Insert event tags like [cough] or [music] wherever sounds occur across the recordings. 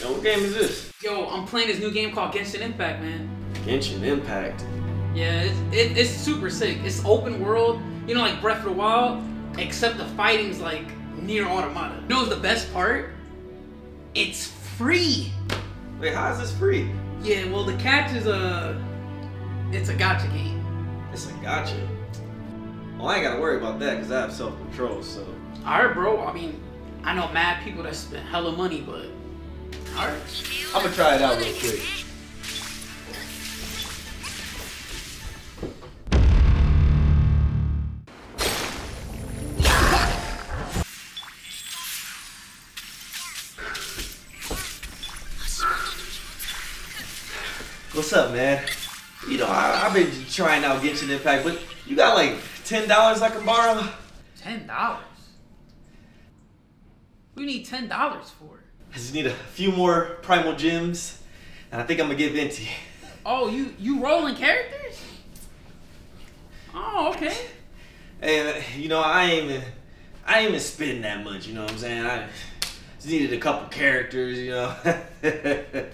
Yo, what game is this? Yo, I'm playing this new game called Genshin Impact, man. Genshin Impact? Yeah, it's, it, it's super sick. It's open world, you know, like Breath of the Wild, except the fighting's like NieR Automata. You know the best part? It's free! Wait, how is this free? Yeah, well, the catch is, uh, it's a gacha game. It's a gacha. Well, I ain't gotta worry about that because I have self control, so. All right, bro. I mean, I know mad people that spend hella money, but all right. I'm gonna try it out real quick. What's up, man? You know, I, I've been trying out Genshin Impact, but you got like ten dollars I can borrow? Ten dollars. We need ten dollars for. I just need a few more primogems, and I think I'm gonna get Venti. Oh, you you rolling characters? Oh, okay. Hey, uh, you know, I ain't even, I ain't even spending that much. You know what I'm saying? I just needed a couple characters. You know. [laughs]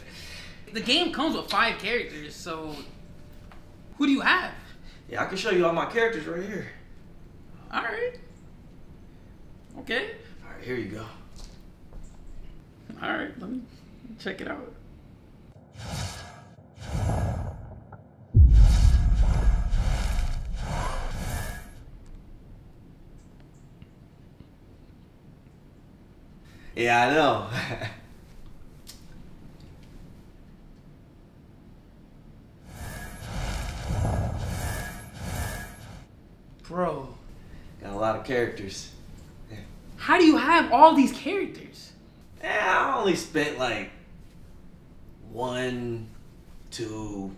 The game comes with five characters, so who do you have? yeah, I can show you all my characters right here. All right. Okay. All right, here you go. All right. Let me check it out. Yeah, I know. [laughs] Bro, Got a lot of characters. how do you have all these characters? Yeah, I only spent like one, two,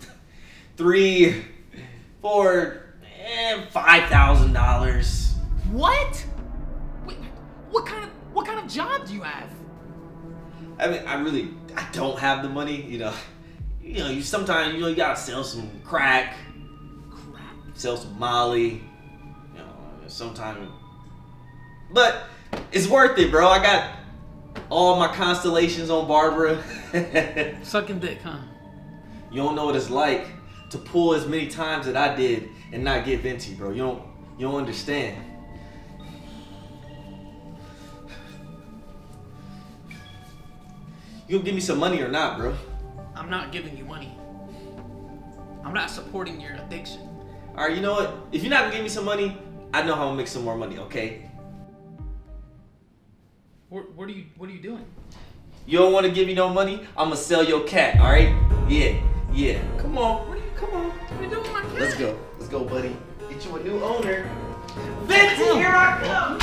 [laughs] three, four, and five thousand dollars. What? Wait, what kind of what kind of job do you have? I mean, I really, I don't have the money. You know, you know, you sometimes you know you gotta sell some crack. Sell some Molly. You know, sometimes, but it's worth it, bro. I got all my constellations on Barbara. [laughs] Sucking dick, huh? You don't know what it's like to pull as many times that I did and not get Venti, bro. You don't you don't understand. You gonna give me some money or not, bro? I'm not giving you money. I'm not supporting your addiction. Alright, you know what? If you're not gonna give me some money, I know how to make some more money, okay? What, what are you What are you doing? You don't wanna give me no money? I'ma sell your cat, alright? Yeah, yeah. Come on, what are you come on. What are you doing with my cat? Let's go. Let's go, buddy. Get you a new owner. Venti, here I come!